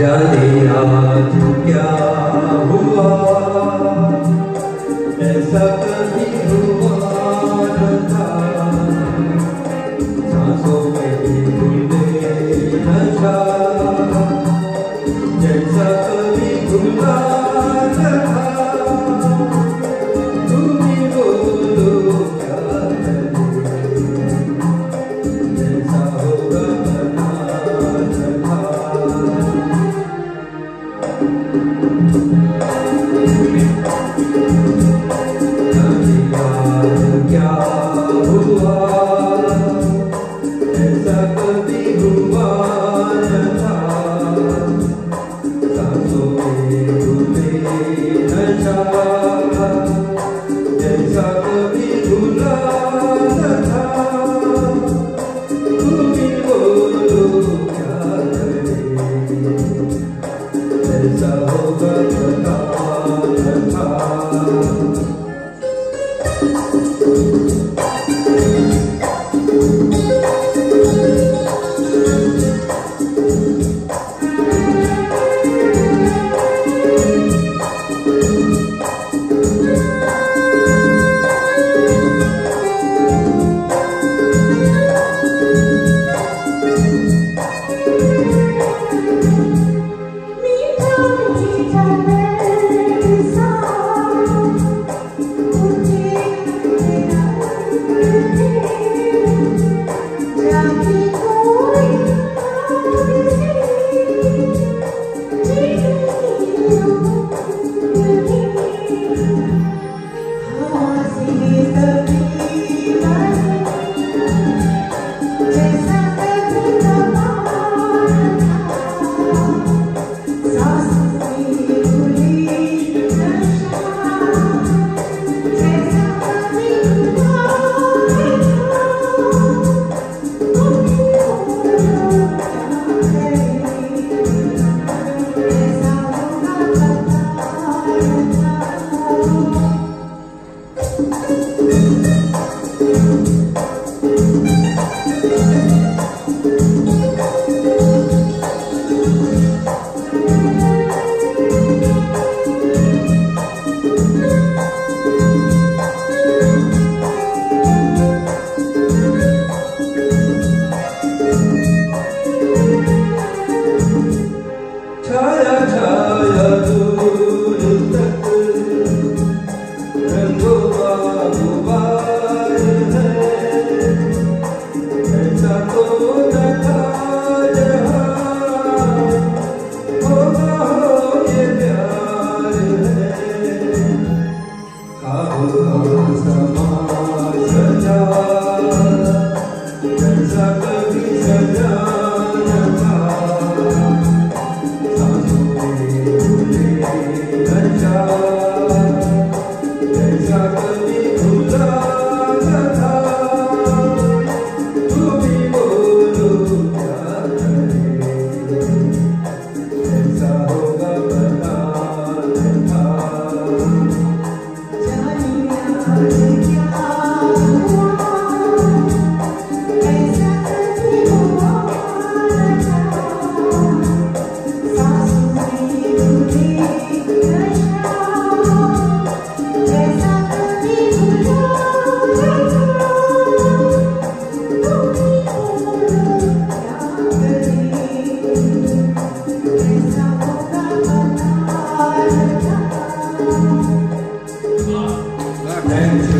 जाने आज क्या हुआ? Jesus. then